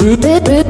Beep, beep, beep.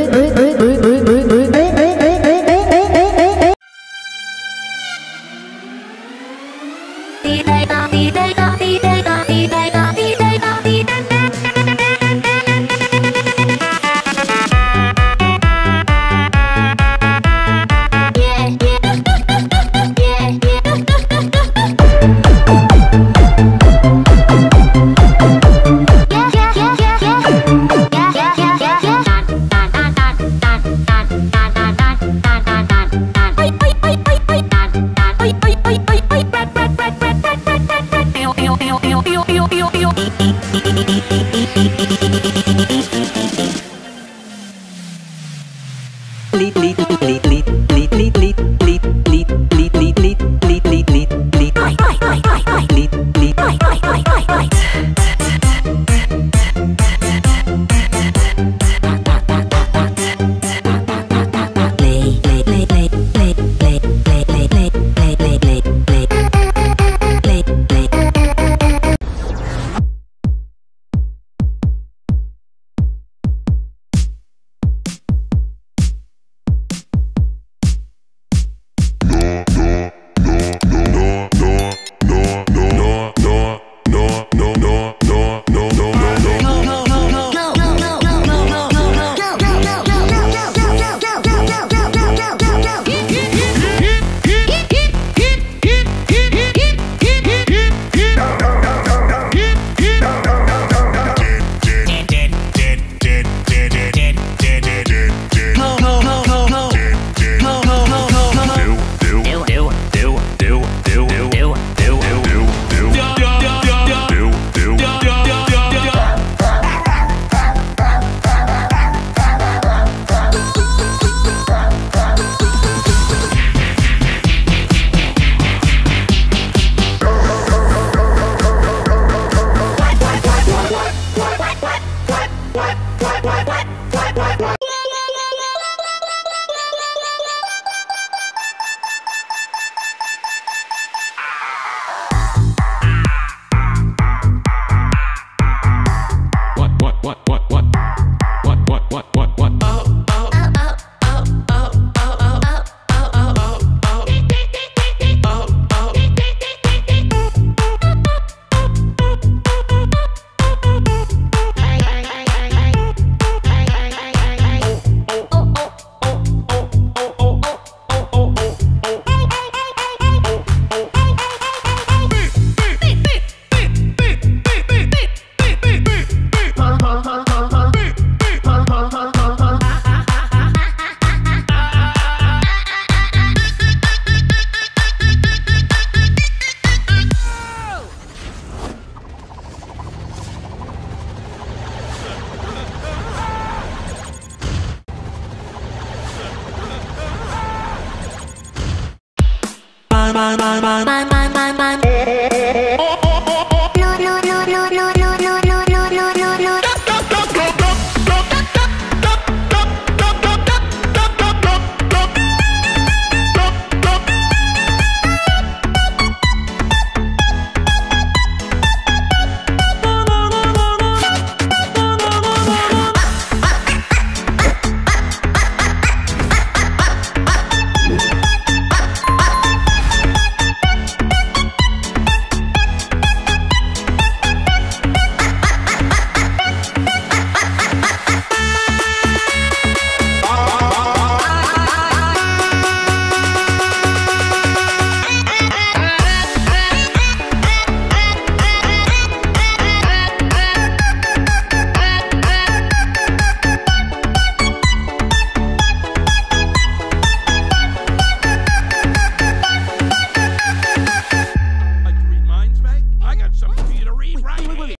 man, man, man, man, man, man, man, man.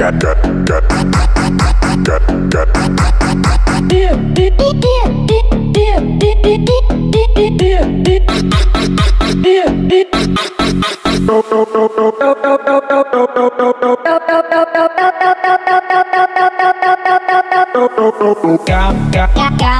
got got got, got, got.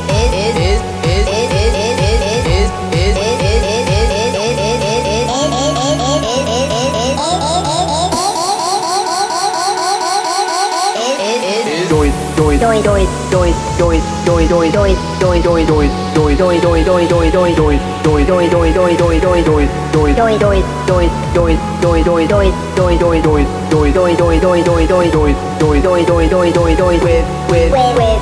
with do